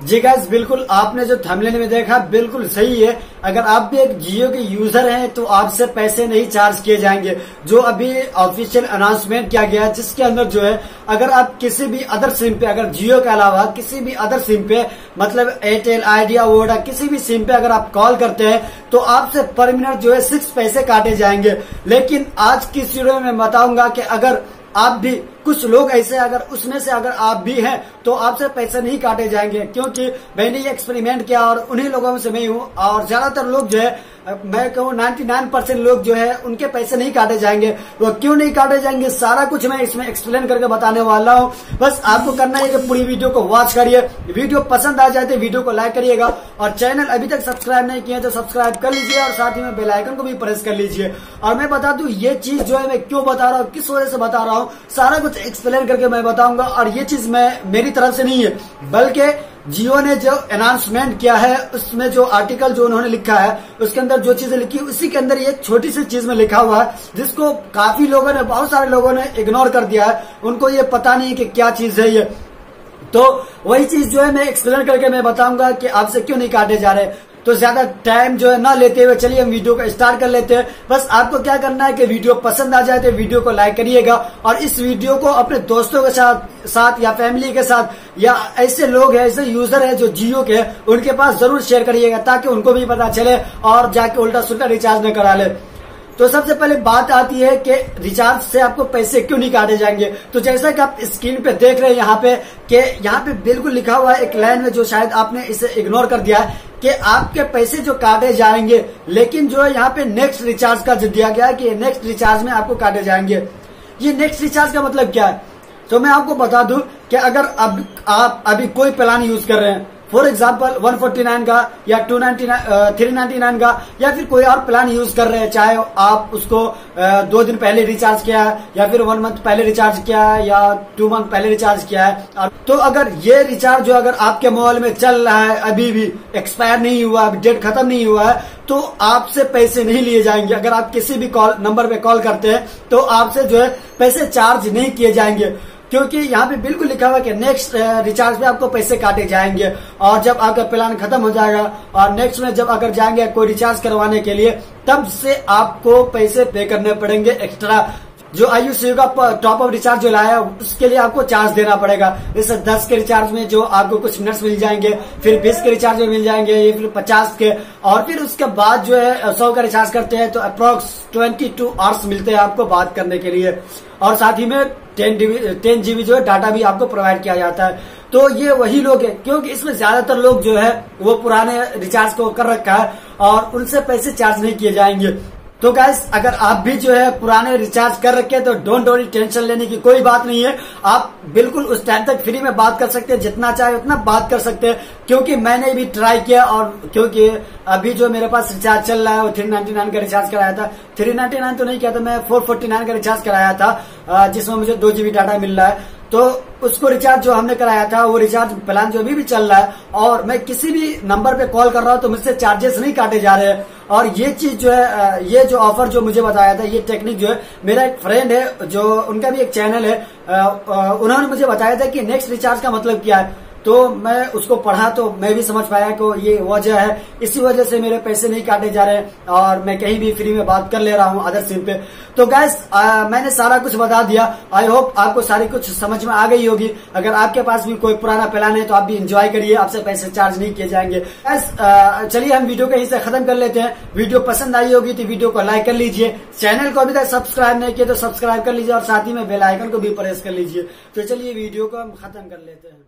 जी gas बिल्कुल आपने जो थंबनेल में देखा, बिल्कुल सही है। अगर आप भी एक जियो के यूज़र हैं तो आपसे पैसे नहीं चार्ज किए जाएँगे। जो अभी ऑफिशियल अनाउंसमेंट किया गया है जिसके अंदर जो है, अगर आप किसी भी अदर सिम पे, अगर जियो के अलावा किसी भी अदर सिम पे मतलब एयरटेल आइडिया वोडा किसी भी सिम पे अगर आप कॉल करते हैं तो आपसे पर मिनट जो है सिक्स पैसे काटे जाएँगे। लेकिन आज की वीडियो में बताऊँगा कि अगर आप भी कुछ लोग ऐसे अगर उसमें से अगर आप भी हैं तो आपसे पैसे नहीं काटे जाएँगे। क्योंकि मैंने ये एक्सपेरिमेंट किया और उन्हीं लोगों में से मैं हूँ, और ज़्यादातर लोग जो है मैं कहूँ 99 परसेंट लोग जो है, उनके पैसे नहीं काटे जाएँगे। वो क्यों नहीं काटे जाएँगे, सारा कुछ मैं इसमें एक्सप्लेन करके बताने वाला हूँ। बस आपको करना है कि पूरी वीडियो को वॉच करिए। वीडियो पसंद आ जाए तो वीडियो को लाइक करिएगा, और चैनल अभी तक सब्सक्राइब नहीं किया तो सब्सक्राइब कर लीजिए, और साथ ही में बेलाइकन को भी प्रेस कर लीजिए। और मैं बता दू, ये चीज़ जो है मैं क्यों बता रहा हूँ, किस वजह से बता रहा हूँ, सारा कुछ एक्सप्लेन करके मैं बताऊँगा और ये चीज़ मैं, मेरी तरफ़ से नहीं है, बल्कि जियो ने जो अनाउंसमेंट किया है, उसमें जो आर्टिकल जो उन्होंने लिखा है, उसके अंदर जो चीज़ें लिखी, उसी के अंदर एक छोटी सी चीज़ में लिखा हुआ है, जिसको काफ़ी लोगों ने, बहुत सारे लोगों ने इग्नोर कर दिया है, उनको ये पता नहीं कि क्या चीज़ है ये। तो वही चीज़ जो है मैं एक्सप्लेन करके मैं बताऊँगा कि आपसे क्यों नहीं काटे जा रहे। तो ज़्यादा टाइम जो है ना लेते हुए चलिए, हम वीडियो को स्टार्ट कर लेते हैं। बस आपको क्या करना है कि वीडियो पसंद आ जाए तो वीडियो को लाइक करिएगा और इस वीडियो को अपने दोस्तों के साथ साथ या फैमिली के साथ या ऐसे लोग हैं, ऐसे यूज़र है जो जियो के उनके पास ज़रूर शेयर करिएगा ताकि उनको भी पता चले और जाके उल्टा सुल्टा रिचार्ज न करा ले। तो सबसे पहले बात आती है कि रिचार्ज से आपको पैसे क्यों नहीं काटे जाएँगे? तो जैसा कि आप स्क्रीन पे देख रहे हैं यहाँ पे कि यहाँ पे बिल्कुल लिखा हुआ है एक लाइन में जो शायद आपने इसे इग्नोर कर दिया है कि आपके पैसे जो काटे जाएँगे, लेकिन जो है यहाँ पे नेक्स्ट रिचार्ज का जो दिया गया है कि नेक्स्ट रिचार्ज में आपको काटे जाएँगे। ये नेक्स्ट रिचार्ज का मतलब क्या है? तो मैं आपको बता दूँ कि अगर अब आप अभी कोई प्लान यूज़ कर रहे हैं फॉर एग्ज़ाम्पल 149 का या 299 थ्री नाइन्टी नाइन का या फिर कोई और प्लान यूज़ कर रहे हैं, चाहे आप उसको दो दिन पहले रिचार्ज किया है, या फिर वन मंथ पहले रिचार्ज किया है, या टू मंथ पहले रिचार्ज किया है तो अगर ये रिचार्ज जो अगर आपके मोबाइल में चल रहा है, अभी भी एक्सपायर नहीं हुआ, अभी डेट खत्म नहीं हुआ है तो आपसे पैसे नहीं लिए जाएँगे। अगर आप किसी भी कॉल नंबर पे कॉल करते हैं तो आपसे जो है पैसे चार्ज नहीं किए जाएँगे। क्योंकि यहाँ पे बिल्कुल लिखा हुआ कि नेक्स्ट रिचार्ज में आपको पैसे काटे जाएँगे और जब आपका प्लान खत्म हो जाएगा और नेक्स्ट में जब अगर जाएँगे कोई रिचार्ज करवाने के लिए, तब से आपको पैसे पे करने पड़ेंगे एक्स्ट्रा जो आयुषी का टॉप अप रिचार्ज जो लाया, उसके लिए आपको चार्ज देना पड़ेगा। जैसे दस के रिचार्ज में जो आपको कुछ मिनट्स मिल जाएँगे, फिर बीस के रिचार्ज में मिल जाएँगे, ये फिर पचास के, और फिर उसके बाद जो है, सौ का रिचार्ज करते हैं तो अप्रोक्स ट्वेंटी टू आवर्स मिलते हैं आपको बात करने के लिए। और साथ ही में टेन डीबी टेन जीबी जो है डाटा भी आपको प्रोवाइड किया जाता है। तो ये वही लोग है, क्योंकि इसमें ज़्यादातर लोग जो है, वो पुराने रिचार्ज को कर रखा है, और उनसे पैसे चार्ज नहीं किए जाएँगे। तो गैस अगर आप भी जो है पुराने रिचार्ज कर रखे तो डोंट वरी टेंशन लेने की कोई बात नहीं है। आप बिल्कुल उस टाइम तक फ्री में बात कर सकते हैं, जितना चाहे उतना बात कर सकते हैं। क्योंकि मैंने भी ट्राई किया और क्योंकि अभी जो मेरे पास रिचार्ज चल रहा है, वो थ्री नाइन्टी नाइन का रिचार्ज कराया था। थ्री नाइन्टी नाइन तो नहीं किया था, मैं फोर फोर्टी नाइन का रिचार्ज कराया था जिसमें मुझे दो जीबी डाटा मिल रहा है। तो उसको रिचार्ज जो हमने कराया था, वो रिचार्ज प्लान जो अभी भी चल रहा है, और मैं किसी भी नंबर पे कॉल कर रहा हूँ तो मुझसे चार्जेस नहीं काटे जा रहे हैं। और ये चीज़ जो है ये जो ऑफ़र जो मुझे बताया था, ये टेक्निक जो है, मेरा एक फ्रेंड है, जो उनका भी एक चैनल है उन्होंने मुझे बताया था कि नेक्स्ट रिचार्ज का मतलब क्या है। तो मैं उसको पढ़ा तो मैं भी समझ पाया कि ये वजह है। इसी वजह से मेरे पैसे नहीं काटे जा रहे और मैं कहीं भी फ्री में बात कर ले रहा हूँ अदर सिम पे। तो गैस मैंने सारा कुछ बता दिया। आई होप आपको सारी कुछ समझ में आ गई होगी। अगर आपके पास भी कोई पुराना प्लान है तो आप भी इंजॉय करिए। आपसे पैसे चार्ज नहीं किए जाएँगे। गैस चलिए हम वीडियो को यहीं से खत्म कर लेते हैं। वीडियो पसंद आई होगी तो वीडियो को लाइक कर लीजिए। चैनल को अभी तक सब्सक्राइब नहीं किया तो सब्सक्राइब कर लीजिए और साथ ही में बेलाइकन को भी प्रेस कर लीजिए। तो चलिए वीडियो को हम खत्म कर लेते हैं।